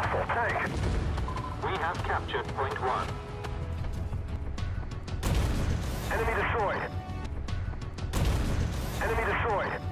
tank. We have captured point one. Enemy destroyed. Enemy destroyed.